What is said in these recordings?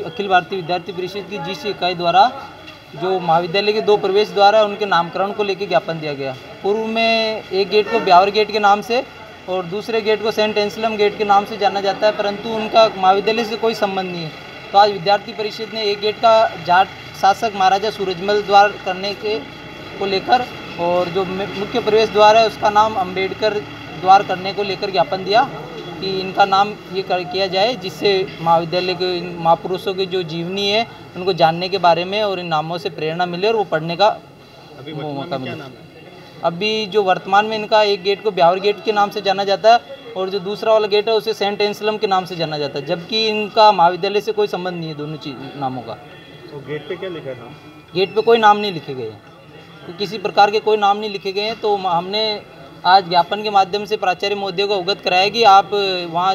अखिल भारतीय विद्यार्थी परिषद की जिस इकाई द्वारा, जो महाविद्यालय के दो प्रवेश द्वार है, उनके नामकरण को लेकर ज्ञापन दिया गया। पूर्व में एक गेट को ब्यावर गेट के नाम से और दूसरे गेट को सेंट एंसलम गेट के नाम से जाना जाता है, परंतु उनका महाविद्यालय से कोई संबंध नहीं है। तो आज विद्यार्थी परिषद ने एक गेट का जाट शासक महाराजा सूरजमल द्वार करने के, को लेकर और जो मुख्य प्रवेश द्वार है, उसका नाम अंबेडकर द्वार करने को लेकर ज्ञापन दिया। कि इनका नाम ये कर किया जाए जिससे महाविद्यालय के इन महापुरुषों की जो जीवनी है उनको जानने के बारे में और इन नामों से प्रेरणा मिले और वो पढ़ने का मौका मिले। अभी जो वर्तमान में इनका एक गेट को ब्यावर गेट के नाम से जाना जाता है और जो दूसरा वाला गेट है उसे सेंट एंसलम के नाम से जाना जाता है जबकि इनका महाविद्यालय से कोई संबंध नहीं है दोनों चीज़ नामों का। तो गेट पे क्या लिखा है गेट पे कोई नाम नहीं लिखे गए हैं। तो किसी प्रकार के कोई नाम नहीं लिखे गए हैं तो हमने आज ज्ञापन के माध्यम से प्राचार्य महोदय को अवगत कराया कि आप वहाँ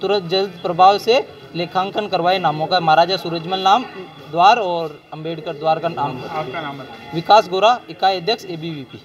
तुरंत जल्द प्रभाव से लेखांकन करवाए नामों का। महाराजा सूरजमल नाम द्वार और अंबेडकर द्वार का नाम। आपका नाम विकास गोरा इकाई अध्यक्ष एबीवीपी